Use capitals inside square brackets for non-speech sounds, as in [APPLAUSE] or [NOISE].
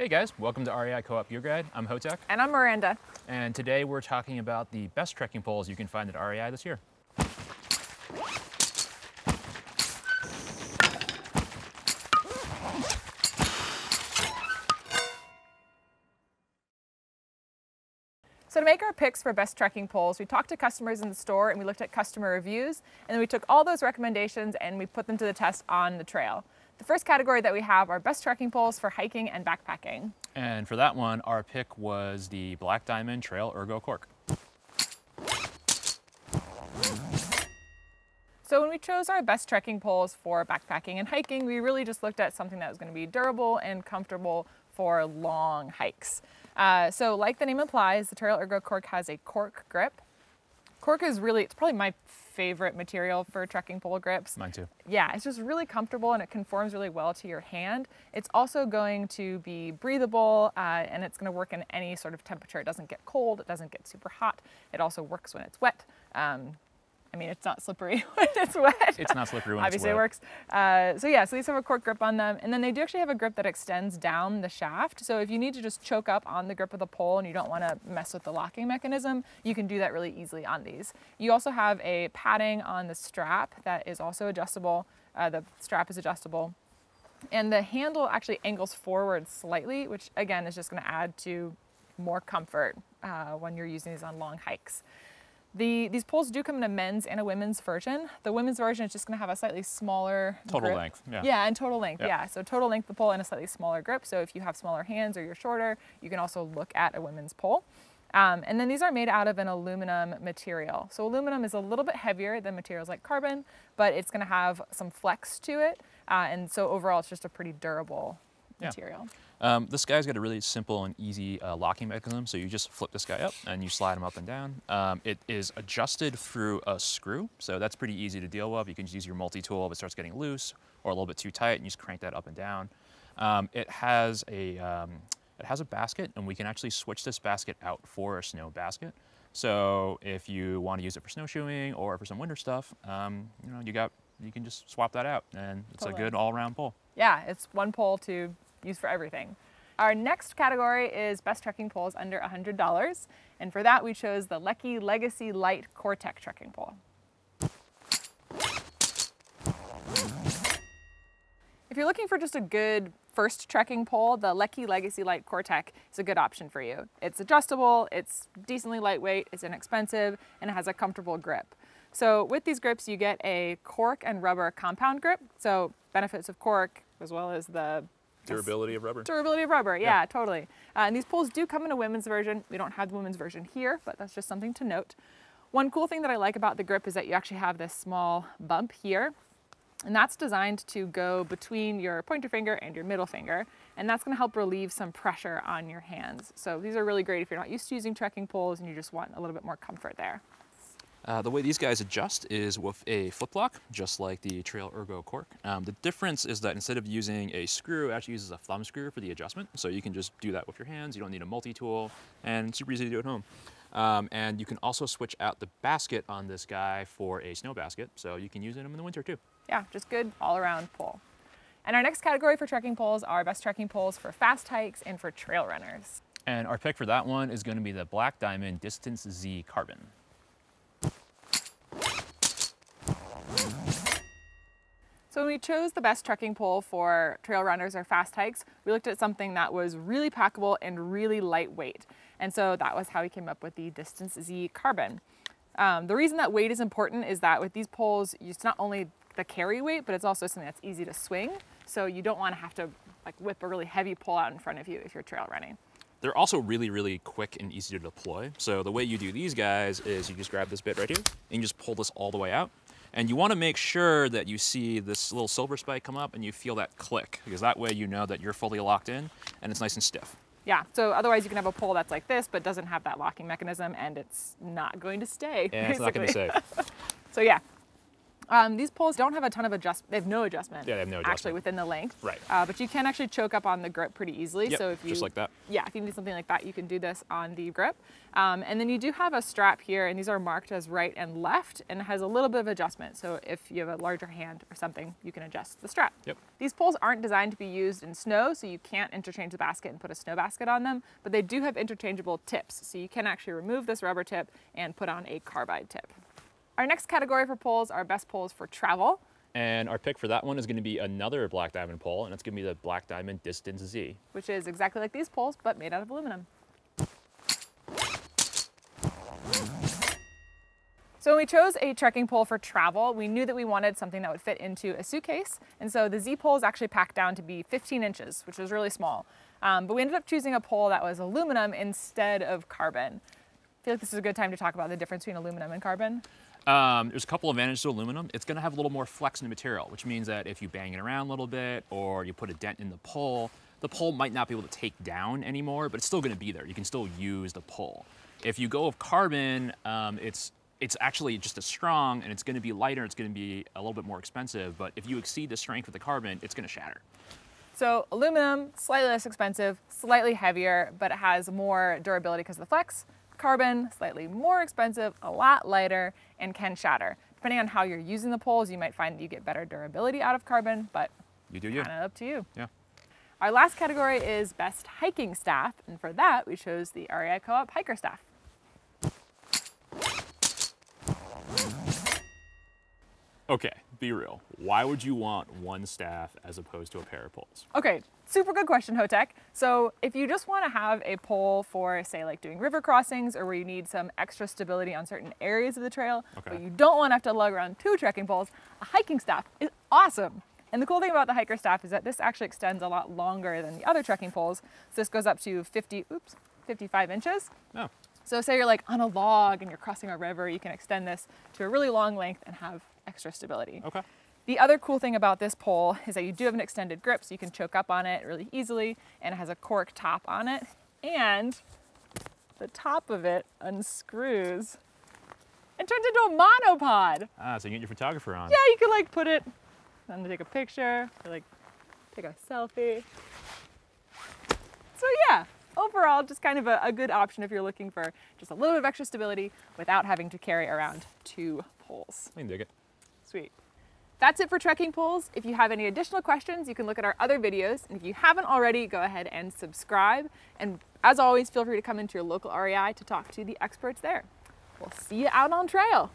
Hey guys, welcome to REI Co-op Gear Guide. I'm Hotek. And I'm Miranda. And today we're talking about the best trekking poles you can find at REI this year. So to make our picks for best trekking poles, we talked to customers in the store and we looked at customer reviews, and then we took all those recommendations and we put them to the test on the trail. The first category that we have are best trekking poles for hiking and backpacking. And for that one, our pick was the Black Diamond Trail Ergo Cork. So when we chose our best trekking poles for backpacking and hiking, we really just looked at something that was going to be durable and comfortable for long hikes. Uh, so like the name implies, the Trail Ergo Cork has a cork grip. Cork is really, it's probably my favorite material for trekking pole grips. Mine too. Yeah, it's just really comfortable and it conforms really well to your hand. It's also going to be breathable uh, and it's gonna work in any sort of temperature. It doesn't get cold, it doesn't get super hot. It also works when it's wet. Um, I mean, it's not slippery [LAUGHS] when it's wet. It's not slippery when Obviously it's wet. Obviously it works. Uh, so yeah, so these have a cork grip on them. And then they do actually have a grip that extends down the shaft. So if you need to just choke up on the grip of the pole and you don't want to mess with the locking mechanism, you can do that really easily on these. You also have a padding on the strap that is also adjustable. Uh, the strap is adjustable. And the handle actually angles forward slightly, which again is just going to add to more comfort uh, when you're using these on long hikes. The, these poles do come in a men's and a women's version. The women's version is just going to have a slightly smaller total grip. length. Yeah. Yeah, and total length. Yep. Yeah. So total length of the pole and a slightly smaller grip. So if you have smaller hands or you're shorter, you can also look at a women's pole. Um, and then these are made out of an aluminum material. So aluminum is a little bit heavier than materials like carbon, but it's going to have some flex to it. Uh, and so overall, it's just a pretty durable Yeah. Material. Um, this guy's got a really simple and easy uh, locking mechanism. So you just flip this guy up and you slide him up and down. Um, it is adjusted through a screw. So that's pretty easy to deal with. You can just use your multi-tool if it starts getting loose or a little bit too tight and you just crank that up and down. Um, it has a um, it has a basket and we can actually switch this basket out for a snow basket. So if you want to use it for snowshoeing or for some winter stuff, um, you know, you got you can just swap that out and it's Totally. a good all-around pole. Yeah, it's one pole to use for everything. Our next category is best trekking poles under $100. And for that, we chose the Leki Legacy Lite Cor-Tec trekking pole. If you're looking for just a good first trekking pole, the Leki Legacy Lite Cor-Tec is a good option for you. It's adjustable, it's decently lightweight, it's inexpensive, and it has a comfortable grip. So with these grips, you get a cork and rubber compound grip. So benefits of cork as well as the Durability of rubber. Durability of rubber, yeah, Yeah. totally. Uh, and these poles do come in a women's version. We don't have the women's version here, but that's just something to note. One cool thing that I like about the grip is that you actually have this small bump here. And that's designed to go between your pointer finger and your middle finger. And that's gonna help relieve some pressure on your hands. So these are really great if you're not used to using trekking poles and you just want a little bit more comfort there. Uh, the way these guys adjust is with a flip lock, just like the Trail Ergo Cork. Um, the difference is that instead of using a screw, it actually uses a thumb screw for the adjustment. So you can just do that with your hands. You don't need a multi-tool, and super easy to do at home. Um, and you can also switch out the basket on this guy for a snow basket, so you can use it in the winter too. Yeah, just good all around pole. And our next category for trekking poles are best trekking poles for fast hikes and for trail runners. And our pick for that one is going to be the Black Diamond Distance Z Carbon. So when we chose the best trekking pole for trail runners or fast hikes, we looked at something that was really packable and really lightweight. And so that was how we came up with the Distance Z Carbon. Um, the reason that weight is important is that with these poles, it's not only the carry weight, but it's also something that's easy to swing. So you don't want to have to like whip a really heavy pole out in front of you if you're trail running. They're also really, really quick and easy to deploy. So the way you do these guys is you just grab this bit right here and you just pull this all the way out. And you want to make sure that you see this little silver spike come up and you feel that click because that way you know that you're fully locked in and it's nice and stiff. Yeah, so otherwise you can have a pole that's like this, but doesn't have that locking mechanism and it's not going to stay. And it's not going to basically. say. [LAUGHS] So yeah, Um, these poles don't have a ton of adjustment. They have no adjustment. Yeah, they have no adjustment. Actually, within the length. Right. Uh, but you can actually choke up on the grip pretty easily. Yep, so if you just like that. Yeah, if you need something like that, you can do this on the grip. Um, and then you do have a strap here, and these are marked as right and left, and it has a little bit of adjustment. So if you have a larger hand or something, you can adjust the strap. Yep. These poles aren't designed to be used in snow, so you can't interchange the basket and put a snow basket on them, but they do have interchangeable tips. So you can actually remove this rubber tip and put on a carbide tip. Our next category for poles are best poles for travel. And our pick for that one is going to be another Black Diamond pole, and it's going to be the Black Diamond Distance Z. which is exactly like these poles, but made out of aluminum. So when we chose a trekking pole for travel, we knew that we wanted something that would fit into a suitcase. And so the Z pole is actually packed down to be 15 inches, which is really small. Um, but we ended up choosing a pole that was aluminum instead of carbon. I feel like this is a good time to talk about the difference between aluminum and carbon. Um, there's a couple advantages to aluminum. It's going to have a little more flex in the material, which means that if you bang it around a little bit or you put a dent in the pole, the pole might not be able to take down anymore, but it's still going to be there. You can still use the pole. If you go with carbon, um, it's it's actually just as strong and it's going to be lighter. It's going to be a little bit more expensive. But if you exceed the strength of the carbon, it's going to shatter. So aluminum, slightly less expensive, slightly heavier, but it has more durability because of the flex. Carbon, slightly more expensive, a lot lighter, and can shatter. Depending on how you're using the poles, you might find that you get better durability out of carbon, but You do you. kind of up to you. Yeah. Our last category is best hiking staff, and for that, we chose the REI Co-op hiker staff. Okay, be real. Why would you want one staff as opposed to a pair of poles? Okay, super good question, Hotek. So if you just want to have a pole for, say, like doing river crossings or where you need some extra stability on certain areas of the trail, Okay. but you don't want to have to lug around two trekking poles, a hiking staff is awesome. And the cool thing about the hiker staff is that this actually extends a lot longer than the other trekking poles. So this goes up to 50, oops, 55 inches. No. So say you're like on a log and you're crossing a river, you can extend this to a really long length and have extra stability. Okay. The other cool thing about this pole is that you do have an extended grip, so you can choke up on it really easily, and it has a cork top on it, and the top of it unscrews and turns into a monopod. Ah, so you get your photographer on. Yeah, you can like put it and take a picture, or like take a selfie. So yeah, overall, just kind of a, a good option if you're looking for just a little bit of extra stability without having to carry around two poles. I can dig it. Sweet. That's it for trekking poles. If you have any additional questions, you can look at our other videos. And if you haven't already, go ahead and subscribe. And as always, feel free to come into your local REI to talk to the experts there. We'll see you out on trail.